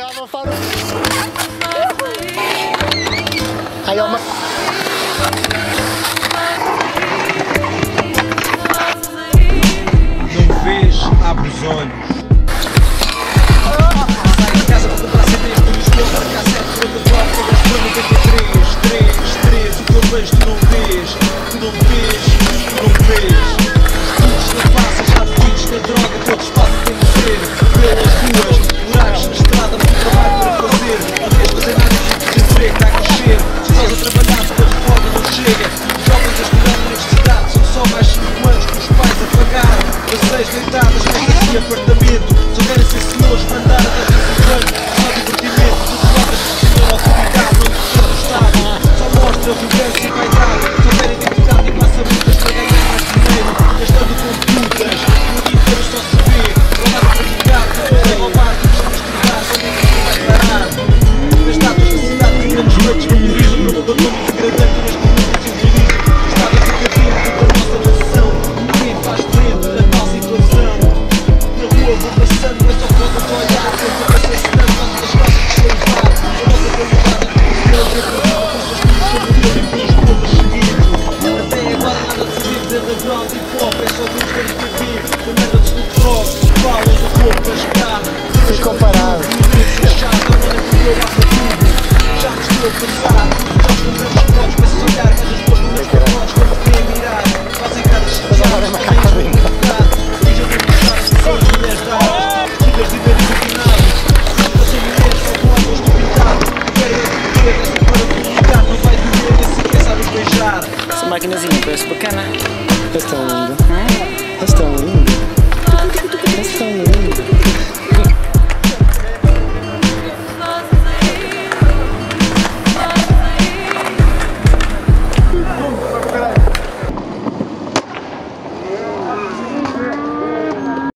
olhava para o... Aí é uma... Não vês, abre os olhos. Tu não vês, tu não vês, tu não vês Tu não faças deitadas, casas e apartamento Só querem ser senhores, mandar a casa do banho Só divertimento, tu colocas senhor autoritário no seu estado Só mostra arrogância e vaidade Só querem deputado e passa lutas para ganhar mais dinheiro Gastando com putas, o dia inteiro só se vê Roubar para ficar, para roubar, vamos tentar, onde o que vai parar? Nas datas da cidade, gritamos noites, vamos rir, no mundo todo, degradando começando, eu sou fogo do olhar Eu tô necessitando, mas minhas costas te levar Eu não tô preocupado com o meu pecado Com seus filhos sobreviver e meus povos seguindo Até agora nada se vive de underground e pop É só tudo que eu vivo Com métodos de drogas, falas do corpo a jogar Fui comparado Já agora que eu tudo Já me estou a pensar Já os mas olhar Mas os bons momentos não maquinazinha, parece bacana. Esta é linda. Hum? Esta é